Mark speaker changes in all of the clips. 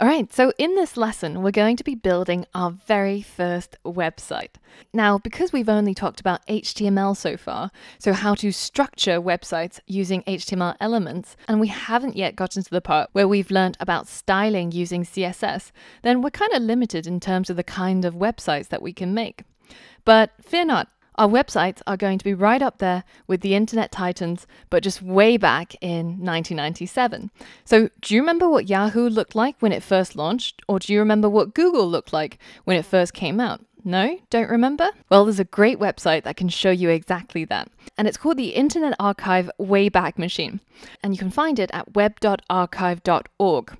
Speaker 1: All right, so in this lesson, we're going to be building our very first website. Now, because we've only talked about HTML so far, so how to structure websites using HTML elements, and we haven't yet gotten to the part where we've learned about styling using CSS, then we're kind of limited in terms of the kind of websites that we can make. But fear not, our websites are going to be right up there with the internet titans, but just way back in 1997. So, do you remember what Yahoo looked like when it first launched? Or do you remember what Google looked like when it first came out? No? Don't remember? Well, there's a great website that can show you exactly that. And it's called the Internet Archive Wayback Machine. And you can find it at web.archive.org.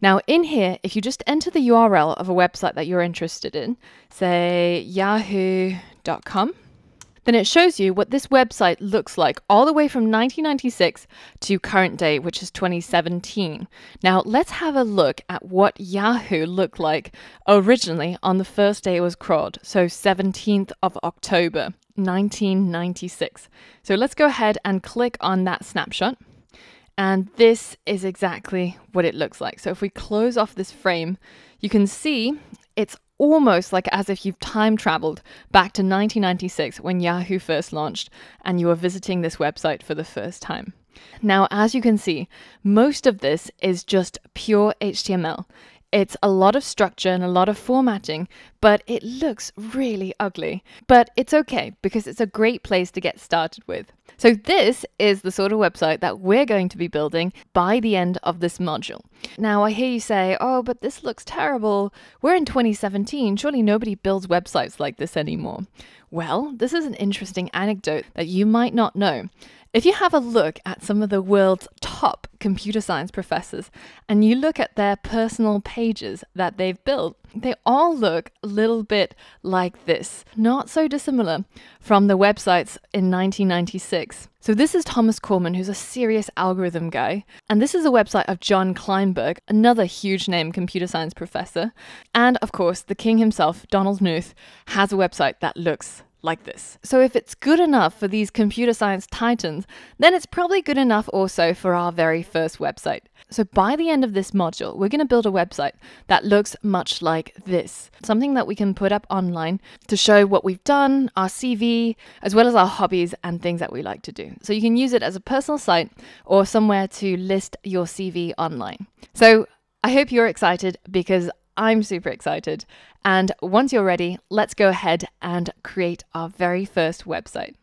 Speaker 1: Now, in here, if you just enter the URL of a website that you're interested in, say yahoo.com, then it shows you what this website looks like all the way from 1996 to current day, which is 2017. Now, let's have a look at what Yahoo looked like originally on the first day it was crawled, so 17th of October, 1996. So let's go ahead and click on that snapshot. And this is exactly what it looks like. So if we close off this frame, you can see it's almost like as if you've time traveled back to 1996 when Yahoo first launched and you were visiting this website for the first time. Now, as you can see, most of this is just pure HTML. It's a lot of structure and a lot of formatting, but it looks really ugly. But it's okay because it's a great place to get started with. So this is the sort of website that we're going to be building by the end of this module. Now I hear you say, oh, but this looks terrible. We're in 2017. Surely nobody builds websites like this anymore. Well, this is an interesting anecdote that you might not know. If you have a look at some of the world's top computer science professors and you look at their personal pages that they've built, they all look a little bit like this, not so dissimilar from the websites in 1996. So, this is Thomas Cormen, who's a serious algorithm guy. And this is a website of Jon Kleinberg, another huge name computer science professor. And of course, the king himself, Donald Knuth, has a website that looks like this. So if it's good enough for these computer science titans, then it's probably good enough also for our very first website. So by the end of this module, we're going to build a website that looks much like this. Something that we can put up online to show what we've done, our CV, as well as our hobbies and things that we like to do. So you can use it as a personal site or somewhere to list your CV online. So I hope you're excited because I'm super excited. And once you're ready, let's go ahead and create our very first website.